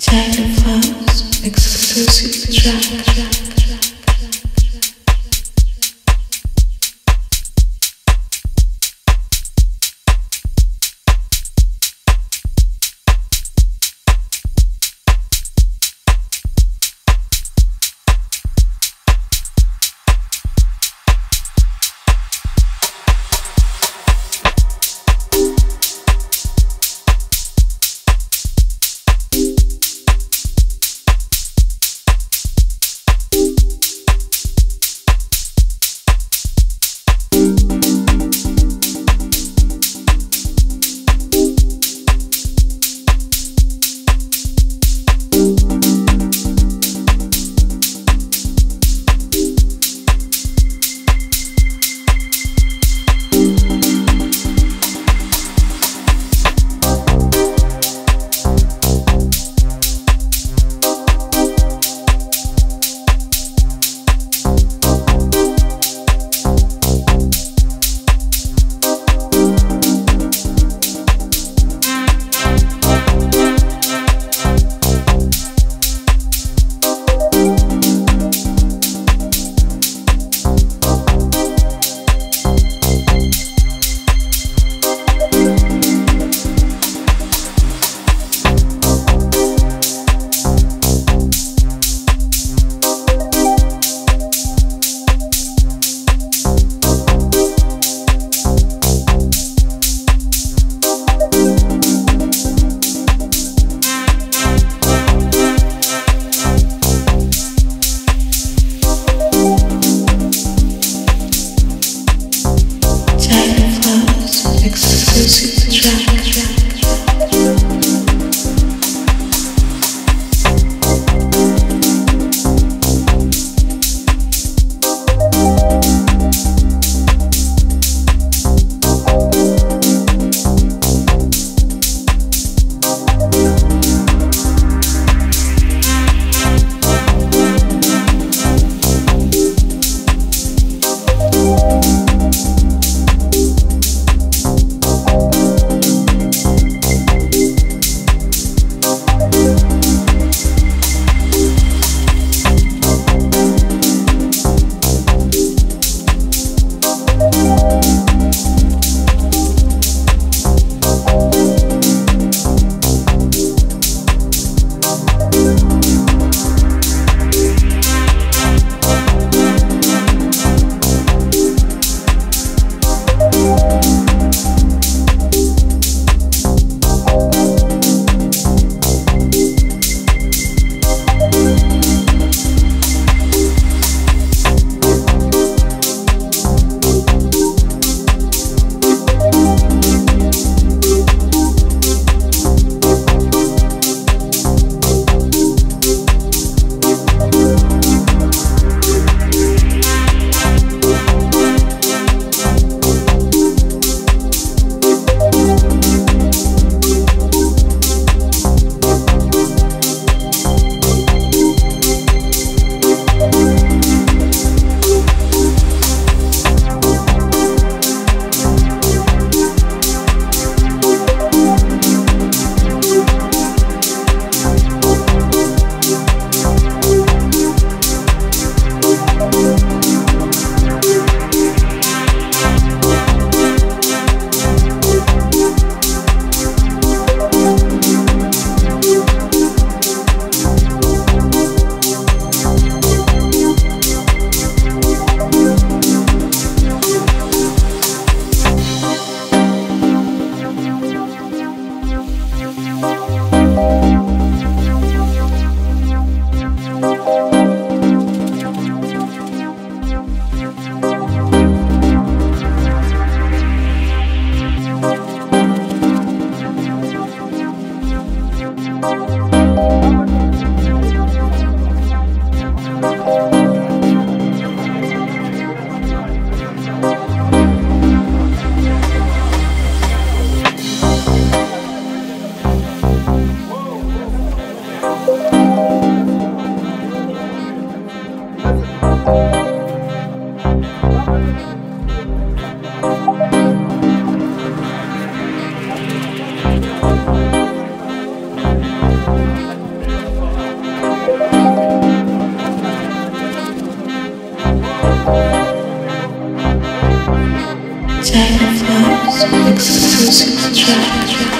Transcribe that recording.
Techno Flows exclusive track. Flows, exclusive track.